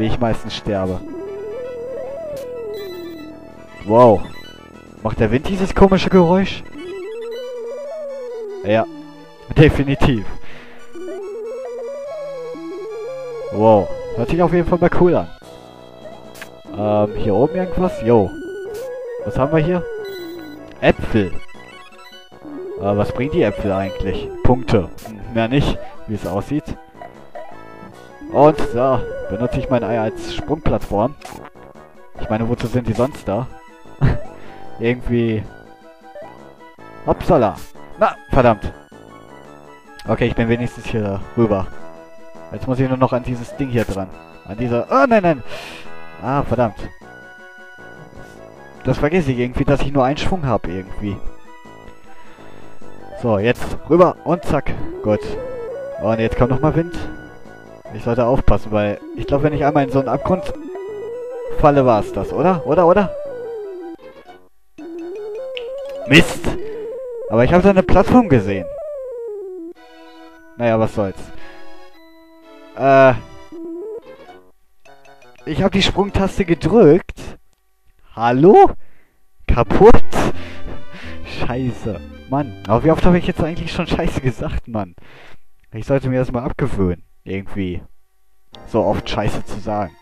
wie ich meistens sterbe. Wow. Macht der Wind dieses komische Geräusch? Ja, definitiv. Wow, hört sich auf jeden Fall mal cool an. Ähm, hier oben irgendwas? Jo. Was haben wir hier? Äpfel. Aber was bringt die Äpfel eigentlich? Punkte. Mehr nicht, wie es aussieht. Und so, benutze ich mein Ei als Sprungplattform. Ich meine, wozu sind die sonst da? Irgendwie... Hopsala. Na, verdammt. Okay, ich bin wenigstens hier rüber. Jetzt muss ich nur noch an dieses Ding hier dran. An dieser... Oh, nein, nein. Ah, verdammt. Das vergesse ich irgendwie, dass ich nur einen Schwung habe irgendwie. So, jetzt rüber und zack. Gut. Und jetzt kommt nochmal Wind. Ich sollte aufpassen, weil ich glaube, wenn ich einmal in so einen Abgrund falle, war es das, oder? Oder, oder? Mist! Aber ich habe da eine Plattform gesehen. Naja, was soll's. Äh... Ich habe die Sprungtaste gedrückt. Hallo? Kaputt? Scheiße. Mann, aber wie oft habe ich jetzt eigentlich schon Scheiße gesagt, Mann? Ich sollte mir das mal abgewöhnen. Irgendwie. So oft Scheiße zu sagen.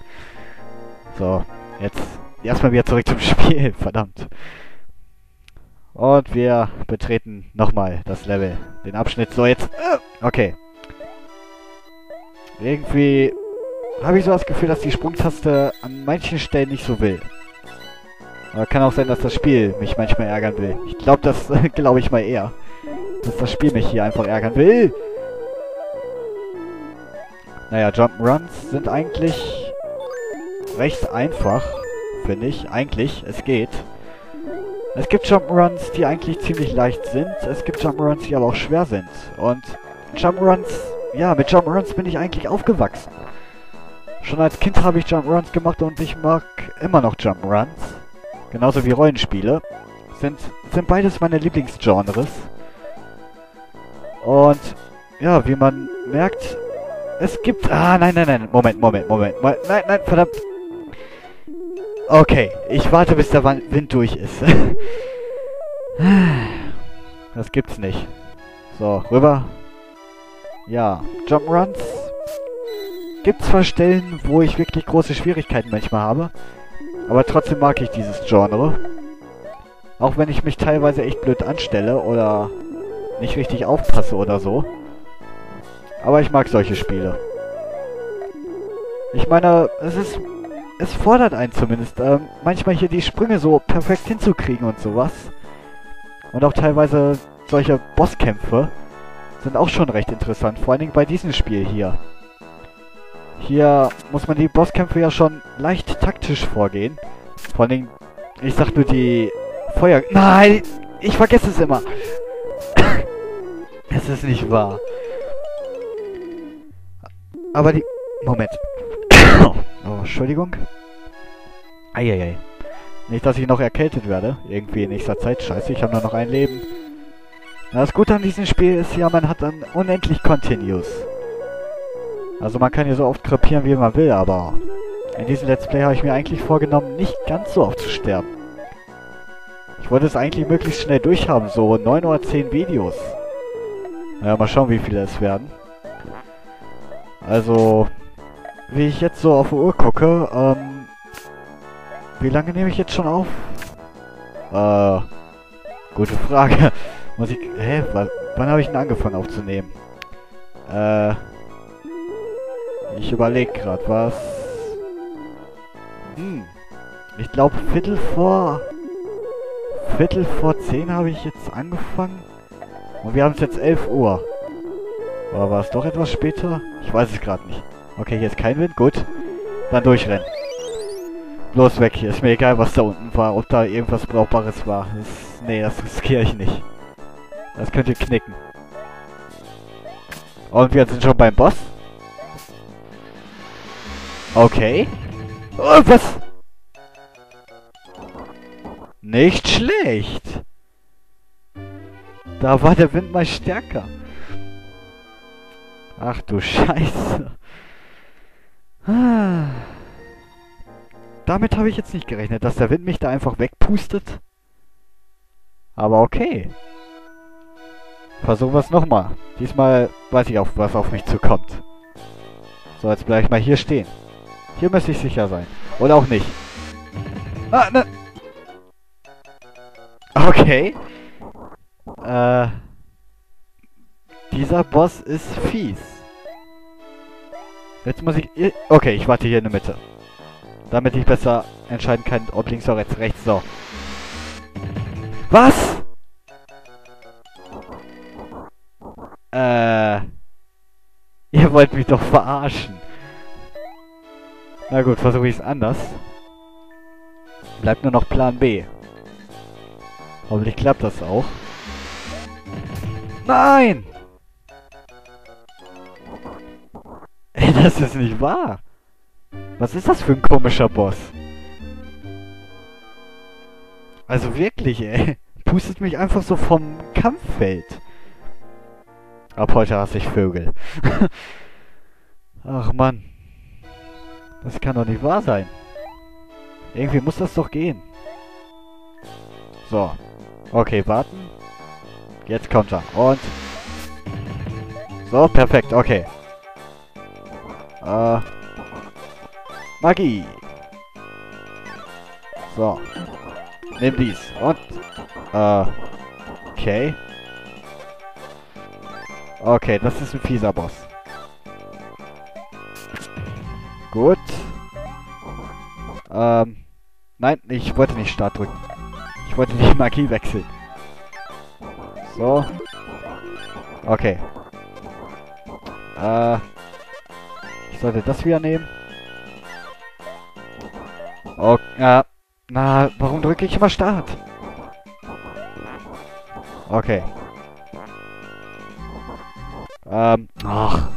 So, jetzt erstmal wieder zurück zum Spiel. Verdammt. Und wir betreten nochmal das Level. Den Abschnitt. So, jetzt. Äh, okay. Irgendwie habe ich so das Gefühl, dass die Sprungtaste an manchen Stellen nicht so will. Aber kann auch sein, dass das Spiel mich manchmal ärgern will. Ich glaube, das glaube ich mal eher. Dass das Spiel mich hier einfach ärgern will. Naja, Jump'n'Runs sind eigentlich recht einfach, finde ich. Eigentlich, es geht. Es gibt Jump'n'Runs, die eigentlich ziemlich leicht sind. Es gibt Jump'n'Runs, die aber auch schwer sind. Und Jump'n'Runs, ja, mit Jump'n'Runs bin ich eigentlich aufgewachsen. Schon als Kind habe ich Jump'n'Runs gemacht und ich mag immer noch Jump'n'Runs. Genauso wie Rollenspiele. Sind, sind beides meine Lieblingsgenres. Und ja, wie man merkt, es gibt... Ah, nein, nein, nein. Moment, Moment, Moment. Nein, nein, verdammt. Okay, ich warte, bis der Wind durch ist. das gibt's nicht. So, rüber. Ja, Jump'n'Runs. Gibt zwar Stellen, wo ich wirklich große Schwierigkeiten manchmal habe. Aber trotzdem mag ich dieses Genre. Auch wenn ich mich teilweise echt blöd anstelle oder nicht richtig aufpasse oder so. Aber ich mag solche Spiele. Ich meine, es ist... Es fordert einen zumindest, ähm, manchmal hier die Sprünge so perfekt hinzukriegen und sowas. Und auch teilweise solche Bosskämpfe sind auch schon recht interessant, vor allen Dingen bei diesem Spiel hier. Hier muss man die Bosskämpfe ja schon leicht taktisch vorgehen. Vor allen Dingen, ich sag nur die Feuer... Nein! Ich vergesse es immer! es ist nicht wahr. Aber die... Moment. oh, Entschuldigung. Eieiei. Nicht, dass ich noch erkältet werde. Irgendwie in nächster Zeit. Scheiße, ich habe nur noch ein Leben. Das Gute an diesem Spiel ist ja, man hat dann unendlich Continues. Also man kann hier so oft krepieren, wie man will, aber... In diesem Let's Play habe ich mir eigentlich vorgenommen, nicht ganz so oft zu sterben. Ich wollte es eigentlich möglichst schnell durchhaben, so 9 oder 10 Videos. Naja, mal schauen, wie viele es werden. Also, wie ich jetzt so auf die Uhr gucke, ähm, wie lange nehme ich jetzt schon auf? Äh, gute Frage. Muss ich, hä, wann, wann habe ich denn angefangen aufzunehmen? Äh, ich überlege gerade, was... Hm, ich glaube Viertel vor... Viertel vor zehn habe ich jetzt angefangen. Und wir haben es jetzt 11 Uhr. Oder war es doch etwas später? Ich weiß es gerade nicht. Okay, hier ist kein Wind. Gut. Dann durchrennen. Los weg hier. Ist mir egal, was da unten war. Ob da irgendwas Brauchbares war. Das, nee, das riskiere ich nicht. Das könnt ihr knicken. Und wir sind schon beim Boss. Okay. Oh, was? Nicht schlecht. Da war der Wind mal stärker. Ach du Scheiße. Ah. damit habe ich jetzt nicht gerechnet, dass der Wind mich da einfach wegpustet. Aber okay. Versuchen wir es nochmal. Diesmal weiß ich auch, was auf mich zukommt. So, jetzt bleibe ich mal hier stehen. Hier müsste ich sicher sein. Oder auch nicht. Ah, ne. Okay. Äh. Dieser Boss ist fies. Jetzt muss ich... Okay, ich warte hier in der Mitte. Damit ich besser entscheiden kann, ob links oder rechts. Rechts, so. Was? Äh... Ihr wollt mich doch verarschen. Na gut, versuche ich es anders. Bleibt nur noch Plan B. Hoffentlich klappt das auch. Nein! Ey, das ist nicht wahr. Was ist das für ein komischer Boss? Also wirklich, ey. Pustet mich einfach so vom Kampffeld. Ab heute hasse ich Vögel. Ach Mann. Das kann doch nicht wahr sein. Irgendwie muss das doch gehen. So. Okay, warten. Jetzt kommt er. Und... So, perfekt. Okay. Äh... Magie. So. Nimm dies. Und... Äh... Okay. Okay, das ist ein fieser Boss. Gut. Ähm. Nein, ich wollte nicht Start drücken. Ich wollte nicht Magie wechseln. So. Okay. Äh. Ich sollte das wieder nehmen. Oh, ja. Na, warum drücke ich immer Start? Okay. Ähm, ach.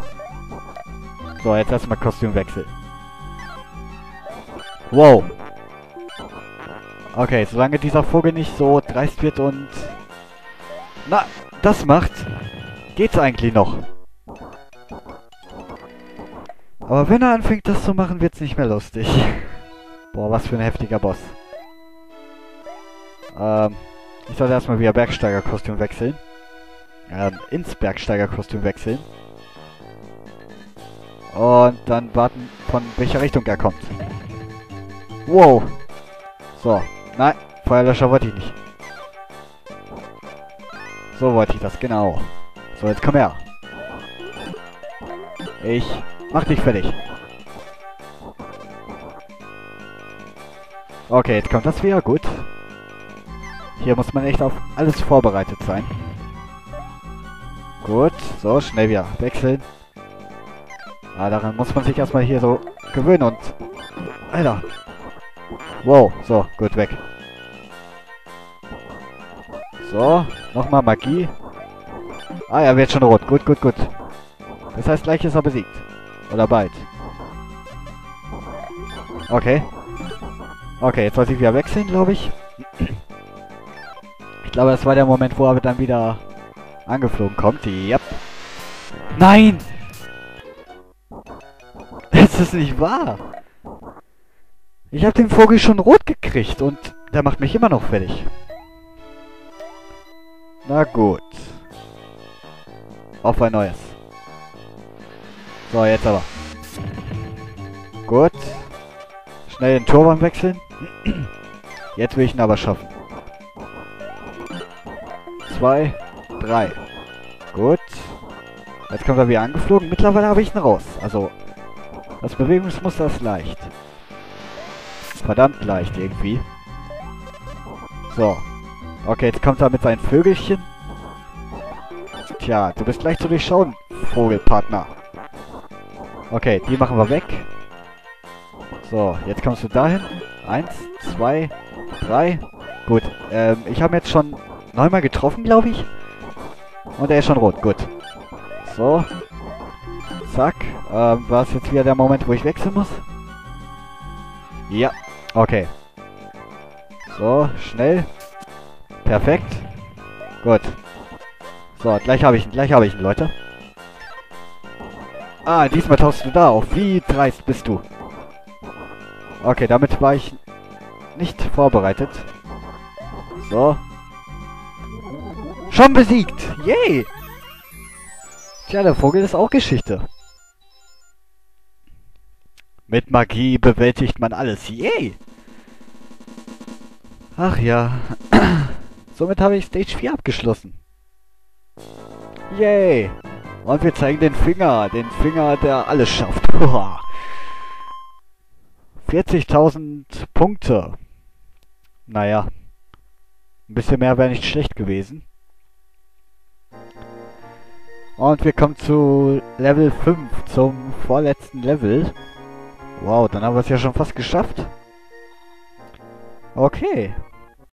So, jetzt erstmal Kostümwechsel. Wow. Okay, solange dieser Vogel nicht so dreist wird und... Na, das macht... Geht's eigentlich noch. Aber wenn er anfängt, das zu machen, wird's nicht mehr lustig. Boah, was für ein heftiger Boss. Ähm, ich sollte erstmal wieder Bergsteigerkostüm wechseln. Ähm, ins Bergsteigerkostüm wechseln. Und dann warten, von welcher Richtung er kommt. Wow. So. Nein, Feuerlöscher wollte ich nicht. So wollte ich das, genau. So, jetzt komm her. Ich mach dich fertig. Okay, jetzt kommt das wieder. Gut. Hier muss man echt auf alles vorbereitet sein. Gut. So, schnell wieder wechseln. Ah, daran muss man sich erstmal hier so gewöhnen und... Alter. Wow, so, gut, weg. So, nochmal Magie. Ah, er wird schon rot. Gut, gut, gut. Das heißt, gleich ist er besiegt. Oder bald. Okay. Okay, jetzt sollte ich wieder wechseln, glaube ich. Ich glaube, das war der Moment, wo er dann wieder angeflogen kommt. Yep. Nein! Es ist nicht wahr. Ich habe den Vogel schon rot gekriegt und der macht mich immer noch fertig. Na gut. Auf ein neues. So, jetzt aber. Gut. Schnell den Turban wechseln. Jetzt will ich ihn aber schaffen. Zwei, drei. Gut. Jetzt kommt er wieder angeflogen. Mittlerweile habe ich ihn raus. Also, das Bewegungsmuster ist leicht. Verdammt leicht irgendwie. So. Okay, jetzt kommt er mit seinen Vögelchen. Tja, du bist gleich zu durchschauen, Vogelpartner. Okay, die machen wir weg. So, jetzt kommst du dahin. Eins, zwei, drei. Gut, ähm, ich habe jetzt schon neunmal getroffen, glaube ich. Und er ist schon rot, gut. So. Zack. Ähm, war es jetzt wieder der Moment, wo ich wechseln muss? Ja, okay. So, schnell. Perfekt. Gut. So, gleich habe ich ihn, gleich habe ich ihn, Leute. Ah, diesmal tauchst du da auf. Wie dreist bist du? Okay, damit war ich nicht vorbereitet. So. Schon besiegt! Yay! Tja, der Vogel ist auch Geschichte. Mit Magie bewältigt man alles. Yay! Ach ja. Somit habe ich Stage 4 abgeschlossen. Yay! Und wir zeigen den Finger. Den Finger, der alles schafft. 40.000 Punkte. Naja. Ein bisschen mehr wäre nicht schlecht gewesen. Und wir kommen zu Level 5, zum vorletzten Level. Wow, dann haben wir es ja schon fast geschafft. Okay.